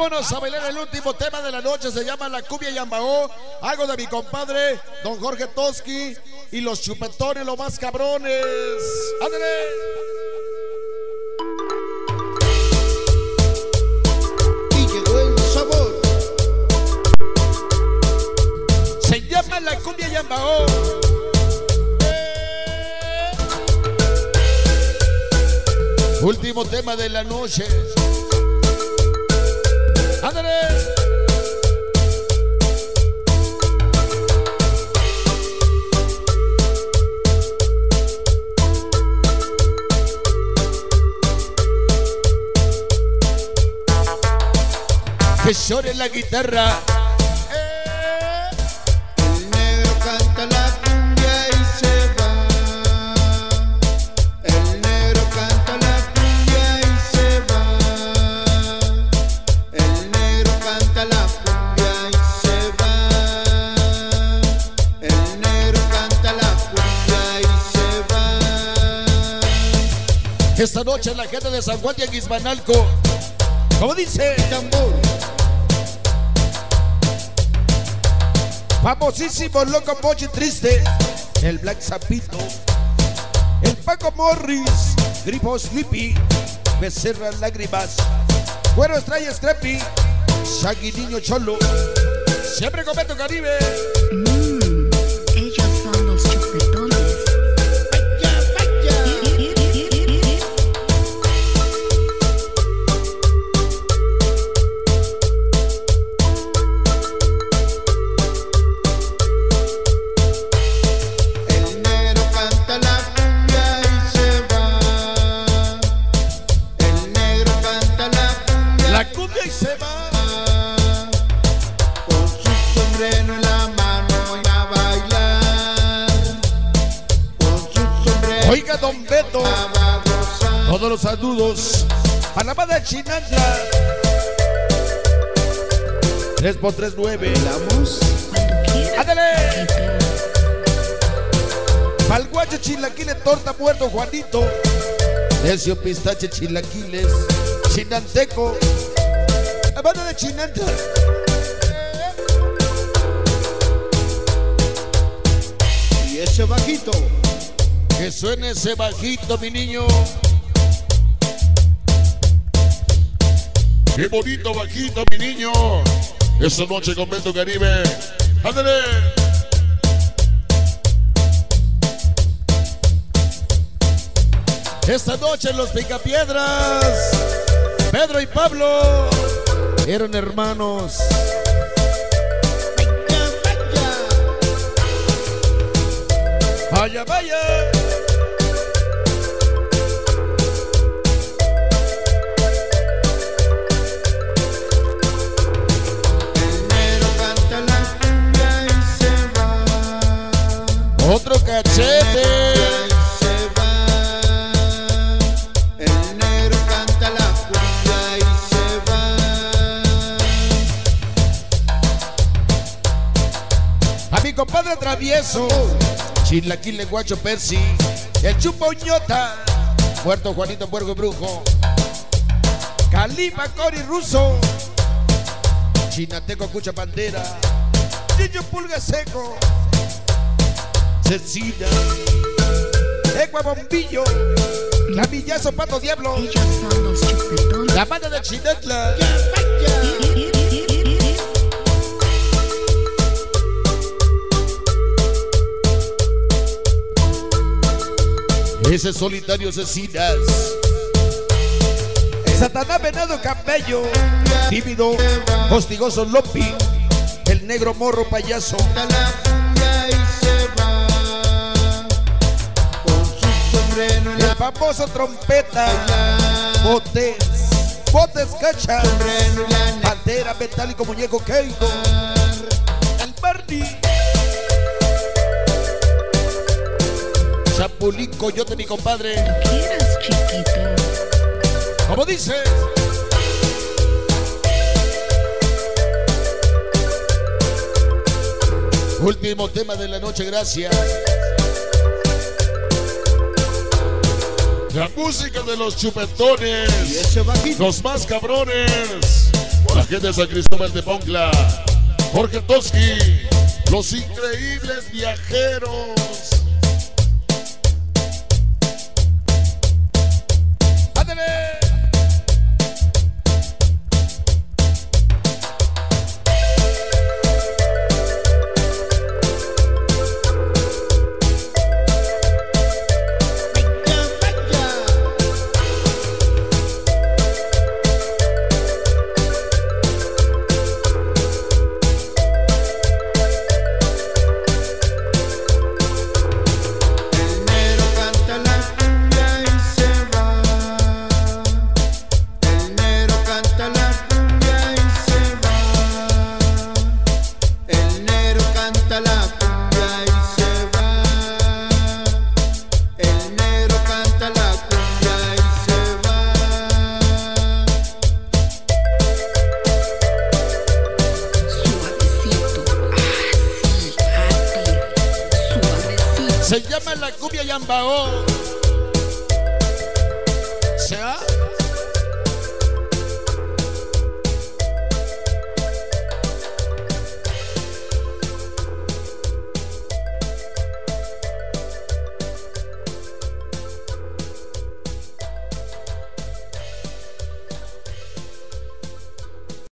Vámonos a bailar el último tema de la noche. Se llama La Cumbia Yambao. Algo de mi compadre, don Jorge Toski. Y los chupetones, los más cabrones. ¡Ándale! Y llegó el sabor. Se llama La Cumbia Yambao. Último tema de la noche. ¡Ándale! Que llore la guitarra. Esta noche la gente de San Juan de Aguismanalco. Como dice, Tambor, famosísimo Loco Mochi Triste. El Black Zapito. El Paco Morris. Grifo Sleepy. Becerra Lágrimas. Güero Estrella Scrappy. Shaggy Niño Cholo. Siempre con Beto Caribe. Oiga, don Beto. Todos los saludos. Panamá de Chinantla. 3 por 3 9. Bailamos. Cuando quieras. ¡Ándale! Palguacho, chilaquiles, torta, muerto, Juanito. Necio, pistache, chilaquiles. Chinanteco. La banda de. Y ese bajito. Que suene ese bajito, mi niño. Qué bonito bajito, mi niño. Esta noche con Beto Caribe. ¡Ándale! Esta noche en los Picapiedras. Pedro y Pablo eran hermanos. Vaya, vaya. Compadre travieso. Chilaquile Guacho Percy. El Chupa Uñota. Puerto Juanito Puerco Brujo. Calipa Cori Ruso. Chinateco Cucha Pantera. Chicho Pulga Seco. Cecina. Ecua Bombillo. Camillazo Pato Diablo. La banda de Chinatla. Vaya. Ese solitario Cecinas. Satanás Venado Cabello. Tímido. Hostigoso Lopi. El negro morro payaso. Sombrero en El la famoso trompeta. Botes. Botes cacha. Sombrero en la Pantera metálico muñeco Keiko. El Barney. Chapulín Coyote, mi compadre. quieras, chiquito. Como dice. Último tema de la noche, gracias. La música de los chupetones. Los más cabrones. La gente de San Cristóbal de Moncla. Jorge Toski. Los increíbles viajeros. Se llama la cumbia yambao. ¿Se ha?